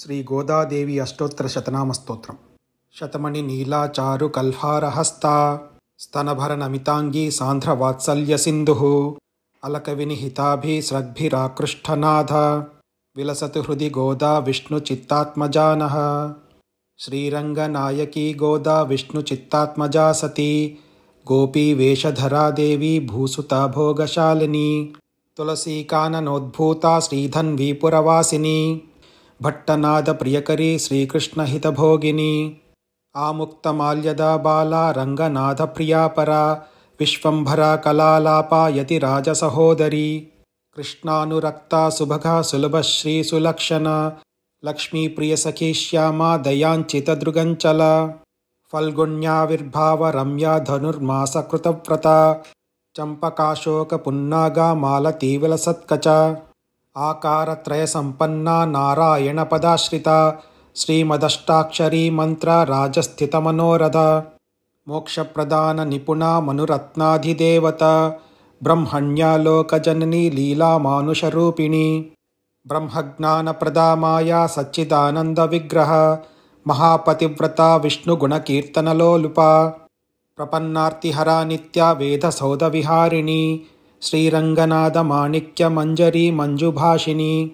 श्रीगोदादेवी अष्टोत्तरशतनामस्तोत्रं शतमणिनीलाचारुकल्हारहस्ता स्तनभरनमिताङ्गी सान्ध्रवात्सल्यसिन्धुः अलकविनिहिताभिस्रग्भिराकृष्ठनाथ विलसत हृदि गोदा विष्णुचित्तात्मजानः श्रीरंगनायकी गोदा विष्णुचित्तात्मजा सती गोपीवेषधरा देवी भूसुता भोगशालिनी, तुलसीकाननोद्भूता श्रीधन्वीपुरवासिनी। भट्टनाद भट्टनादप्रियकरी आ आमुक्तमाल्यदा बाला रङ्गनाथप्रियापरा विश्वभरा कलालापा यतिराजसहोदरी कृष्णानुरक्ता सुभगा सुलभश्रीसुलक्षणा लक्ष्मीप्रियसखी श्यामा दयाञ्चितदृगञ्चला फल्गुण्याविर्भाव रम्या धनुर्मासकृतव्रता चम्पकाशोकपुन्नागा मालतीविलसत्कचा आकारत्रयसम्पन्ना नारायणपदाश्रिता श्रीमदष्टाक्षरी मन्त्रा राजस्थितमनोरदा मोक्षप्रदाननिपुणा मनुरत्नाधिदेवता ब्रह्मण्या लोकजननी लीलामानुषरूपिणी। ब्रह्मज्ञानप्रदा माया सच्चिदानन्दविग्रह महापतिव्रता विष्णुगुणकीर्तनलोलुपा। प्रपन्नार्तिहरा नित्या वेदसौधविहारिणी श्रीरङ्गनादमाणिक्यमञ्जरी मञ्जुभाषिनी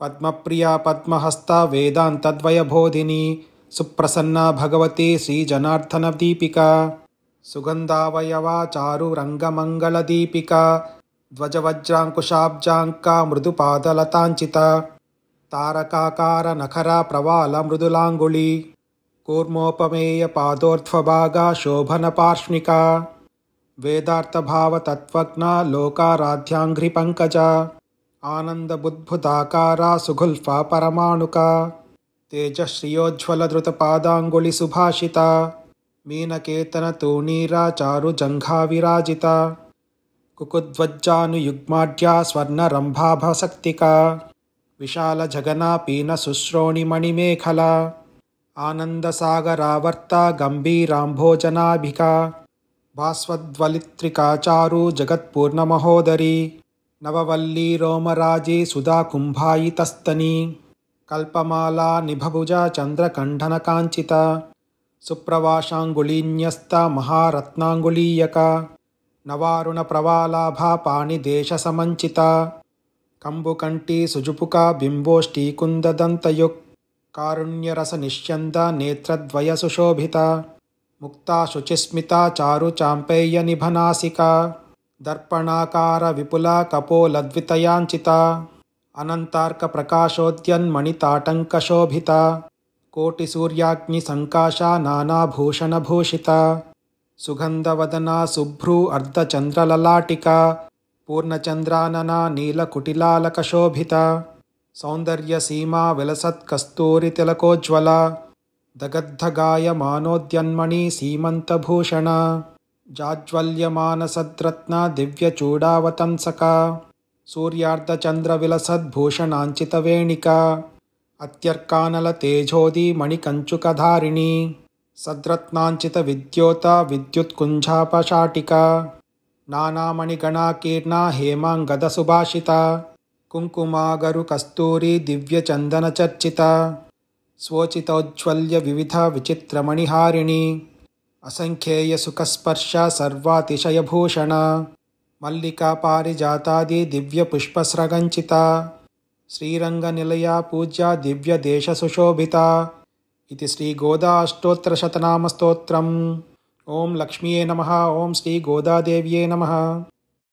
पद्मप्रिया पद्महस्ता वेदान्तद्वयबोधिनी। सुप्रसन्ना भगवती श्रीजनार्दनदीपिका। सुगन्धावयवा चारुरङ्गमङ्गलदीपिका ध्वजवज्राङ्कुशाब्जाङ्का मृदुपादलताञ्चिता। तारकाकारनखरा प्रवालमृदुलाङ्गुली कूर्मोपमेयपादोर्ध्वभागा शोभनपार्ष्णिका वेदार्थभावतत्त्वज्ञा लोकाराध्याङ्घ्रिपङ्कजा आनन्दबुद्भुताकारा सुगुल्फा परमाणुका तेजश्रियोज्ज्वलधृतपादाङ्गुलिसुभाषिता मीनकेतनतूणीरा चारुजङ्घाविराजिता कुकुध्वज्जानुयुग्माढ्या स्वर्णरम्भाभसक्तिका विशालजगनापीनशुश्रोणिमणिमेखला आनन्दसागरावर्ता गम्भीराम्भोजनाभिका भास्वद्वलित्रिकाचारु जगत्पूर्णमहोदरी नववल्ली रोमराजे सुधाकुम्भायितस्तनी कल्पमाला निभभुजा चन्द्रकण्ठनकाञ्चिता सुप्रवाशाङ्गुलीन्यस्ता महारत्नाङ्गुलीयका नवारुणप्रवालाभा पाणिदेशसमञ्चिता कम्बुकण्टी सुजुपुका बिम्बोष्टीकुन्ददन्तयुक् कारुण्यरसनिष्यन्दा नेत्रद्वयसुशोभिता मुक्ता शुचिस्मिता चारु चाम्पेय निभनासिका, दर्पणाकार विपुला कपोलद्वितयाञ्चिता अनन्तार्कप्रकाशोद्यन्मणिताटङ्कशोभिता कोटिसूर्याग्निसङ्काशा नानाभूषणभूषिता सुगंधवदना शुभ्रू अर्धचंद्रललाटिका पूर्णचन्द्रानना नीलकुटिलालकशोभिता सौंदर्यसीमा विलसत्कस्तूरितिलकोज्ज्वला విశాల జగనా పీన శుశ్రోణిమణిమేఖల ఆనందసాగరావర్త గంభీరాంభోజనాభిక భాస్వద్వలిత్రికాచారు జగత్పూర్ణమహోదరి నవవల్లీ రోమరాజీ సుధా కుంభాయితస్తని स्वोचितौज्ज्वल्यविविध विचित्रमणिहारिणी असङ्ख्येयसुखस्पर्शा सर्वातिशयभूषणा। मल्लिकापारिजातादिव्यपुष्पस्रगञ्चिता श्रीरङ्गनिलया पूज्या दिव्यदेशसुशोभिता। इति श्रीगोदाष्टोत्तरशतनामस्तोत्रम् ॐ लक्ष्म्ये नमः। ॐ श्रीगोदादेव्ये नमः।